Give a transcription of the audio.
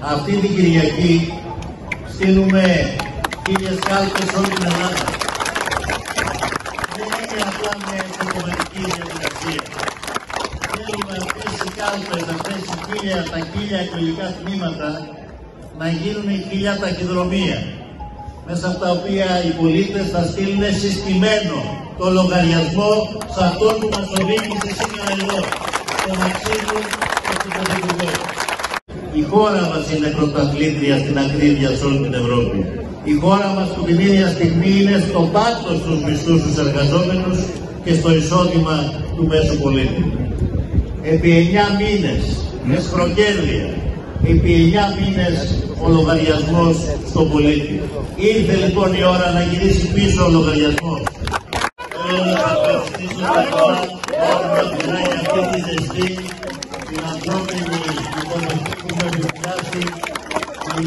αυτή την Κυριακή στείλουμε χίλιες κάλπες σε όλη την Ελλάδα. Δεν είναι απλά μια κομμουνική διαδικασία. Θέλουμε αυτές οι κάλπες, αυτές οι χίλια, τα χίλια εκλογικά τμήματα να γίνουν χίλια ταχυδρομεία μέσα από τα οποία οι πολίτες θα στείλουν συστημένο το λογαριασμό σε αυτόν που μας οδήγησε σήμερα εδώ, στο Μαξίμου και στον Πρωθυπουργό. Η χώρα μας είναι πρωταθλήτρια στην ακρίβεια σε όλη την Ευρώπη. Η χώρα μας που την ίδια στιγμή είναι στο πάτο στους μισθούς τους εργαζόμενους και στο εισόδημα του μέσου πολίτη. Επί 9 μήνες, με σχροκέρδια, επί 9 μήνες ο λογαριασμός στον πολίτη. Ήρθε λοιπόν η ώρα να γυρίσει πίσω ο λογαριασμός. Θέλω να σας ευχαριστήσω για αυτή τη ζεστή, την ανθρώπινη Gracias. Mi